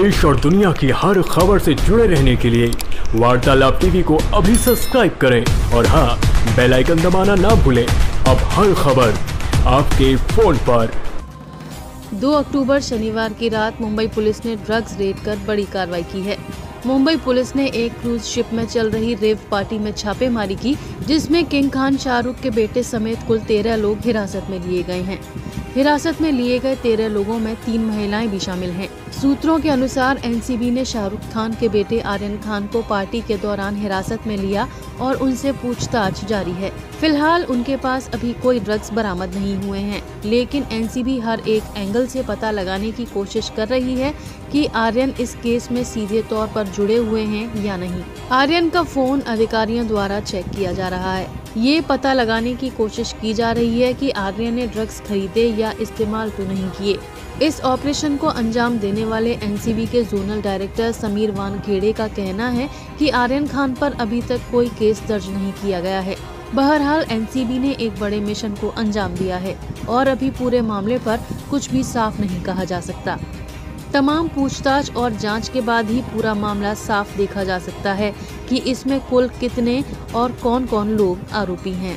देश और दुनिया की हर खबर से जुड़े रहने के लिए वार्तालाप टीवी को अभी सब्सक्राइब करें। और हाँ बेल आइकन दबाना ना भूलें। अब हर खबर आपके फ़ोन पर। 2 अक्टूबर शनिवार की रात मुंबई पुलिस ने ड्रग्स रेड कर बड़ी कार्रवाई की है। मुंबई पुलिस ने एक क्रूज शिप में चल रही रेव पार्टी में छापेमारी की, जिसमें किंग खान शाहरुख के बेटे समेत कुल तेरह लोग हिरासत में लिए गए हैं। हिरासत में लिए गए तेरह लोगों में तीन महिलाएँ भी शामिल हैं। सूत्रों के अनुसार एनसीबी ने शाहरुख खान के बेटे आर्यन खान को पार्टी के दौरान हिरासत में लिया और उनसे पूछताछ जारी है। फ़िलहाल उनके पास अभी कोई ड्रग्स बरामद नहीं हुए हैं, लेकिन एनसीबी हर एक एंगल से पता लगाने की कोशिश कर रही है कि आर्यन इस केस में सीधे तौर पर जुड़े हुए हैं या नहीं। आर्यन का फ़ोन अधिकारियों द्वारा चेक किया जा रहा है। ये पता लगाने की कोशिश की जा रही है कि आर्यन ने ड्रग्स खरीदे या इस्तेमाल तो नहीं किए। इस ऑपरेशन को अंजाम देने वाले एनसीबी के जोनल डायरेक्टर समीर वानखेड़े का कहना है कि आर्यन खान पर अभी तक कोई केस दर्ज नहीं किया गया है। बहरहाल, एनसीबी ने एक बड़े मिशन को अंजाम दिया है और अभी पूरे मामले पर कुछ भी साफ़ नहीं कहा जा सकता। तमाम पूछताछ और जाँच के बाद ही पूरा मामला साफ़ देखा जा सकता है कि इसमें कुल कितने और कौन कौन लोग आरोपी हैं।